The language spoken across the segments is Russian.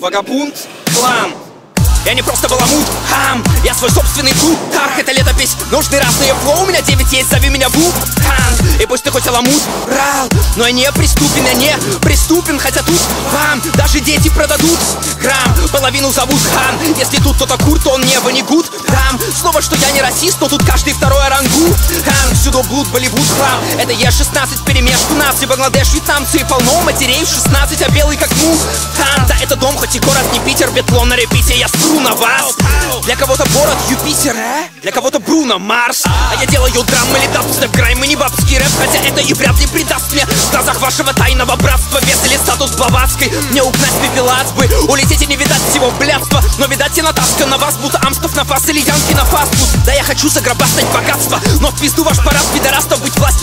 Вагабунт, клан я не просто баламут, хам. Я свой собственный клуб, тарх. Это летопись. Нужны разные флоу, у меня 9 есть, зови меня Вуп Хан, и пусть ты хоть аламут, рал. Но я не приступен, я не приступен Хотя тут вам даже дети продадут Грамм, половину зовут Хан. Если тут кто-то курт, то он небо не гуд Дам, снова, что я не расист, но тут каждый второй орангут Всюду блуд, Болливуд, хлам Это Е-16 перемешку нас И Бангладеш, вьетнамцы и полно. Матерей в 16, а белый как мух. Хан, да это дом, хоть и город не Питер. Бетлон на репите, я стру на вас. Для кого-то город Юпитер, для кого-то Бруно Марс. А я делаю драм или дабстеп, грайм и не бабский рэп. Хотя это и вряд ли придаст мне в глазах вашего тайного братства. Вес или статус Блаватской, мне угнать пепелац бы. Улететь и не видать всего блядства. Но видать и натаска на вас, будто амстов на фас или янки на фастфуд Да я хочу заграбастать богатство, но в пизду ваш парад пидорастов Быть властью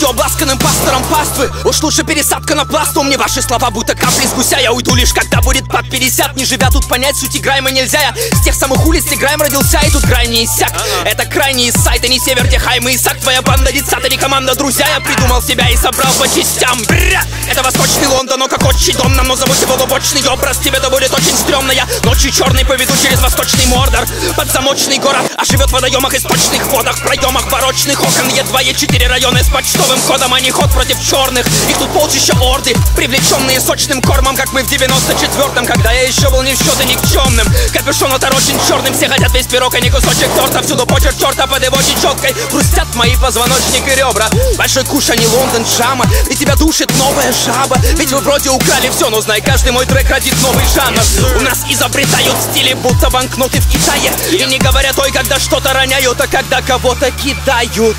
пастором паствы. Уж лучше пересадка на пласту, мне ваши слова будто капли с гуся. Я уйду лишь когда будет под 50 Не живя тут понять суть грайма нельзя. Я с тех самых улиц, где грайм родился И тут крайний иссяк. Это крайний сайт, а не север, где Хайм и Исаак. Твоя банда детсад, а не команда друзья. Я придумал себя и собрал по частям. Бря! Это восточный Лондон, но как отчий дом Нам, но зовут его лубочный образ Тебе это будет очень стрёмно. Я ночью черный поведу через восточный Мордор. Под замочный город, а живет в водоемах и сточных водах. В проемах барочных окон Е2, Е4 районы с почтовым кодом. А не ход против черных. Их тут полчища орды Привлеченные сочным кормом, как мы в 94-м Когда я еще был не в счеты никчемным Капюшон оторочен черным Все хотят весь пирог, а не кусочек торта. Всюду почерк черта под его четкой Хрустят мои позвоночник и ребра. Большой куш, а не Лондон, Джама И тебя душит новая жаба. Ведь вы вроде украли все, но знай, каждый мой трек родит новый жанр. У нас изобретают стили, будто банкноты в Китае. И не говоря той, когда что-то роняют, а когда кого-то кидают